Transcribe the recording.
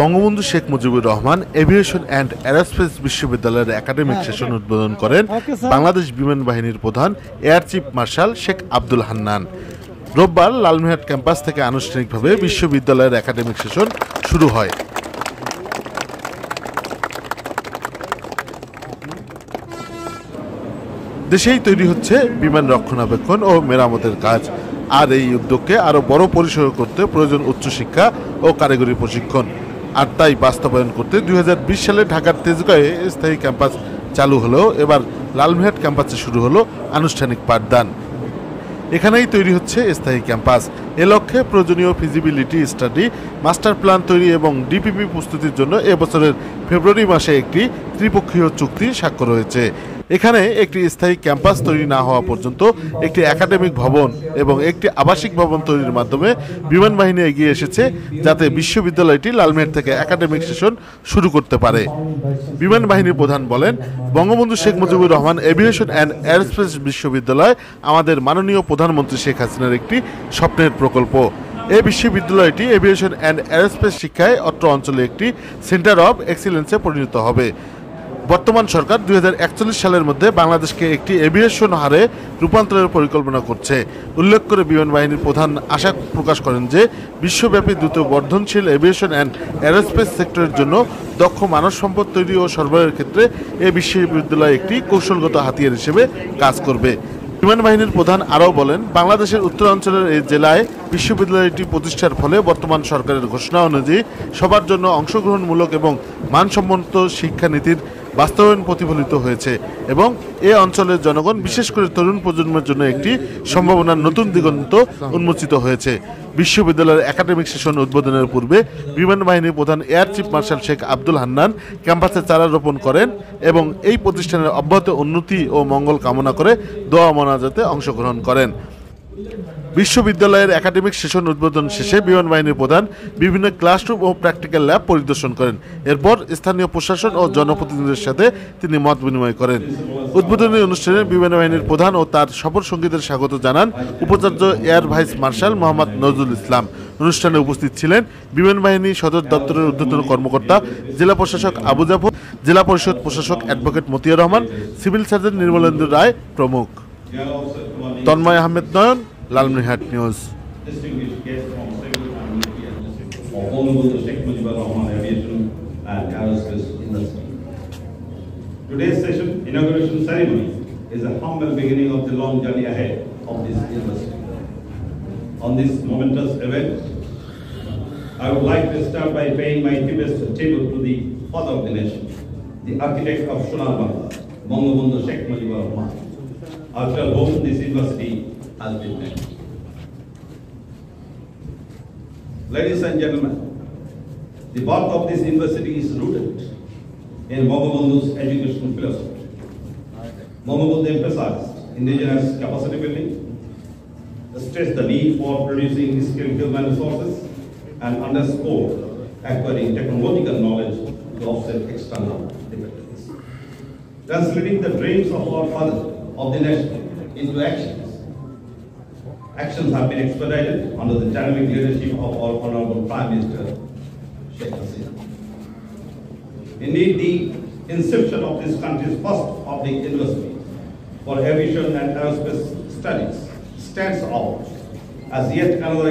Bangabandhu Sheikh Mujibur Rahman aviation and aerospace বিশ্ববিদ্যালয়ের academic session উদ্বোধন করেন বাংলাদেশ বিমান বাহিনীর প্রধান air chief marshal Sheikh Abdul Hannan. রোববার লালমিহাট ক্যাম্পাস থেকে আনুষ্ঠানিকভাবে বিশ্ববিদ্যালয়ের একাডেমিক সেশন শুরু হয়। দেশেই তৈরি হচ্ছে বিমান রক্ষণাবেক্ষণ ও মেরামতের কাজ। আর এই উদ্যোগকে আরও বড় পরিসর করতে প্রয়োজন উচ্চশিক্ষা ও কারিগরি প্রশিক্ষণ। আর তাই বাস্তবায়ন করতে দুই হাজার বিশ সালে ঢাকার তেজগাঁয়ে স্থায়ী ক্যাম্পাস চালু হলেও এবার লালমিহাট ক্যাম্পাসে শুরু হলো আনুষ্ঠানিক পাঠদান। এখানেই তৈরি হচ্ছে স্থায়ী ক্যাম্পাস। এ লক্ষ্যে প্রয়োজনীয় ফিজিবিলিটি স্টাডি মাস্টার প্ল্যান তৈরি এবং ডিপিপি প্রস্তুতির জন্য এবছরের ফেব্রুয়ারি মাসে একটি ত্রিপক্ষীয় চুক্তি স্বাক্ষর হয়েছে। এখানে একটি স্থায়ী ক্যাম্পাস তৈরি না হওয়া পর্যন্ত একটি একাডেমিক ভবন এবং একটি আবাসিক ভবন তৈরির মাধ্যমে বিমান বাহিনী এগিয়ে এসেছে, যাতে বিশ্ববিদ্যালয়টি লালমেট থেকে একাডেমিক সেশন শুরু করতে পারে। বিমান বাহিনীর প্রধান বলেন, Bangabandhu Sheikh Mujibur Rahman aviation and airspace বিশ্ববিদ্যালয় আমাদের মাননীয় প্রধানমন্ত্রী শেখ হাসিনার একটি স্বপ্নের প্রকল্প। এই বিশ্ববিদ্যালয়টি এভিয়েশন অ্যান্ড এয়ারস্পেস শিক্ষায় অত্র অঞ্চলে একটি সেন্টার অব এক্সিলেন্সে পরিণত হবে। বর্তমান সরকার দুই হাজার একচল্লিশ সালের মধ্যে বাংলাদেশকে একটি এভিয়েশন হারে রূপান্তরের পরিকল্পনা করছে। উল্লেখ করে বিমান বাহিনীর প্রধান আশা প্রকাশ করেন যে, বিশ্বব্যাপী দ্রুত বর্ধনশীল এভিয়েশন অ্যান্ড এরোস্পেস সেক্টরের জন্য দক্ষ মানব সম্পদ তৈরি ও সরবরাহের ক্ষেত্রে এ বিশ্ববিদ্যালয় একটি কৌশলগত হাতিয়ার হিসেবে কাজ করবে। বিমান বাহিনীর প্রধান আরও বলেন, বাংলাদেশের উত্তরাঞ্চলের এই জেলায় বিশ্ববিদ্যালয়টি প্রতিষ্ঠার ফলে বর্তমান সরকারের ঘোষণা অনুযায়ী সবার জন্য অংশগ্রহণমূলক এবং মানসম্মত শিক্ষানীতির বাস্তবায়ন প্রতিফলিত হয়েছে এবং এ অঞ্চলের জনগণ, বিশেষ করে তরুণ প্রজন্মের জন্য একটি সম্ভাবনার নতুন দিগন্ত উন্মোচিত হয়েছে। বিশ্ববিদ্যালয়ের একাডেমিক সেশন উদ্বোধনের পূর্বে বিমান বাহিনীর প্রধান air chief marshal Sheikh Abdul Hannan ক্যাম্পাসে চারা রোপণ করেন এবং এই প্রতিষ্ঠানের অব্যাহত উন্নতি ও মঙ্গল কামনা করে দোয়া মোনাজাতে অংশগ্রহণ করেন। বিশ্ববিদ্যালয়ের একাডেমিক সেশন উদ্বোধন শেষে বিমান বাহিনীর প্রধান বিভিন্ন ক্লাসরুম ও প্র্যাকটিক্যাল ল্যাব পরিদর্শন করেন। এরপর স্থানীয় প্রশাসন ও জনপ্রতিনিধিদের সাথে তিনি মত বিনিময় করেন। উদ্বোধনী অনুষ্ঠানে বিমান বাহিনীর প্রধান ও তার সফর সঙ্গীদের স্বাগত জানান উপাচার্য air vice marshal Mohammad Nazrul Islam. অনুষ্ঠানে উপস্থিত ছিলেন বিমান বাহিনী সদর দপ্তরের ঊর্ধ্বতন কর্মকর্তা, জেলা প্রশাসক আবু জাফর, জেলা পরিষদ প্রশাসক advocate Motia Rahman, civil surgeon Nirmalendra Roy প্রমুখ। Tanmoy Ahmed Nayan লালমিহাট news distinguished guests from civil and military industry of Honorable Sheikh Mujibur Rahman Aviation and Aerospace Industry. Today's session inauguration ceremony is a humble beginning of the long journey ahead of this university. On this momentous event, I would like to start by paying my deepest tribute to the father of the nation, the architect of Sonar Bangla, Bangabandhu Sheikh Mujibur Rahman, after whom this university has been named. Ladies and gentlemen, the birth of this university is rooted in Bangabandhu's educational philosophy. Bangabandhu emphasized indigenous capacity building, stressed the need for producing skilled human resources, and underscored acquiring technological knowledge to offset external dependence. Translating the dreams of our father of the nation into actions, actions have been expedited under the dynamic leadership of our Honorable Prime Minister, Sheikh Hasina. Indeed, the inception of this country's first public university for aviation and aerospace studies stands out as yet another